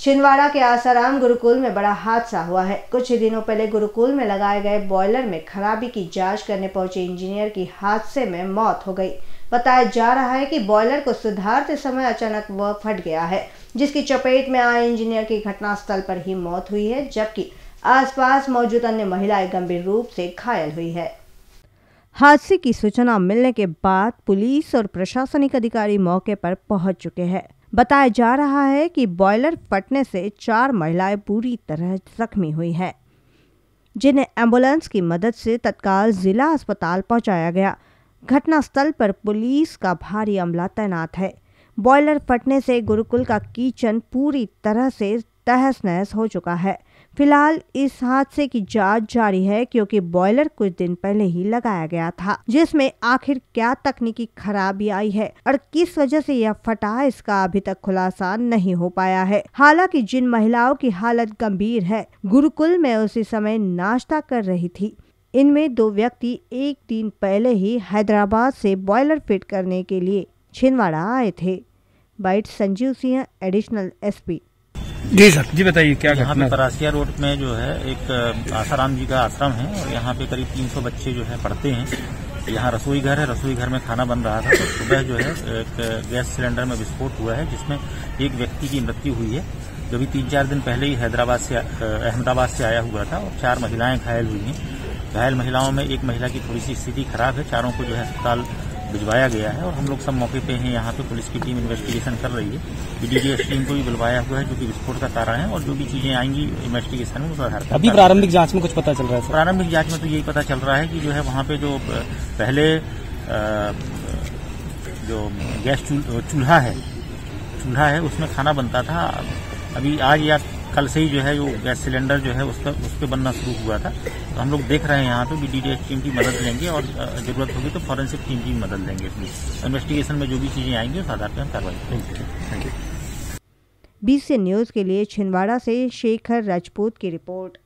छिंदवाड़ा के आसाराम गुरुकुल में बड़ा हादसा हुआ है। कुछ ही दिनों पहले गुरुकुल में लगाए गए बॉयलर में खराबी की जाँच करने पहुँचे इंजीनियर की हादसे में मौत हो गई। बताया जा रहा है कि बॉयलर को सुधारते समय अचानक वह फट गया है, जिसकी चपेट में आए इंजीनियर की घटनास्थल पर ही मौत हुई है, जबकि आसपास मौजूद अन्य महिलाएँ गंभीर रूप से घायल हुई है। हादसे की सूचना मिलने के बाद पुलिस और प्रशासनिक अधिकारी मौके पर पहुँच चुके हैं। बताया जा रहा है कि बॉयलर फटने से चार महिलाएँ पूरी तरह जख्मी हुई है, जिन्हें एंबुलेंस की मदद से तत्काल जिला अस्पताल पहुँचाया गया। घटनास्थल पर पुलिस का भारी अमला तैनात है। बॉयलर फटने से गुरुकुल का किचन पूरी तरह से तहस नहस हो चुका है। फ़िलहाल इस हादसे की जाँच जारी है क्योंकि बॉयलर कुछ दिन पहले ही लगाया गया था, जिसमें आखिर क्या तकनीकी खराबी आई है और किस वजह से यह फटा, इसका अभी तक खुलासा नहीं हो पाया है। हालाँकि जिन महिलाओं की हालत गंभीर है, गुरुकुल में उसी समय नाश्ता कर रही थी। इनमें दो व्यक्ति एक दिन पहले ही हैदराबाद से बॉयलर फिट करने के लिए छिंदवाड़ा आए थे। Bite Sanjeev Singh, additional SP. जी सर जी बताइए क्या यहाँ पे परासिया रोड में जो है एक आसाराम जी का आश्रम है और यहाँ पे करीब 300 बच्चे जो है पढ़ते हैं। यहाँ रसोई घर है रसोई घर में खाना बन रहा था तो सुबह जो है एक गैस सिलेंडर में विस्फोट हुआ है जिसमें एक व्यक्ति की मृत्यु हुई है जो भी तीन चार दिन पहले ही हैदराबाद से अहमदाबाद से आया हुआ था और चार महिलाएँ घायल हुई हैं। घायल महिलाओं में एक महिला की थोड़ी सी स्थिति खराब है चारों को जो है अस्पताल भिजवाया गया है और हम लोग सब मौके पे हैं। यहाँ पे पुलिस की टीम इन्वेस्टिगेशन कर रही है। डीडीएस टीम को भी बुलवाया हुआ है जो कि विस्फोट का कारण है और जो भी चीज़ें आएँगी इन्वेस्टिगेशन में उस आधार पर अभी प्रारंभिक जाँच में कुछ पता चल रहा है प्रारंभिक जाँच में तो यही पता चल रहा है कि जो है वहाँ पे जो पहले जो गैस चूल्हा है चूल्हा है उसमें खाना बनता था। अभी आज या कल से ही जो है वो गैस सिलेंडर जो है उसका उस पर बनना शुरू हुआ था। तो हम लोग देख रहे हैं यहाँ पे भी डी टीम की मदद लेंगे और ज़रूरत होगी तो फॉरेंसिक टीम की मदद लेंगे इसमें इन्वेस्टिगेशन में जो भी चीज़ें आएँगी उस आधार पर हम कार्रवाई करेंगे। थैंक यू बीसी न्यूज़ के लिए छिंदवाड़ा से शेखर राजपूत की रिपोर्ट।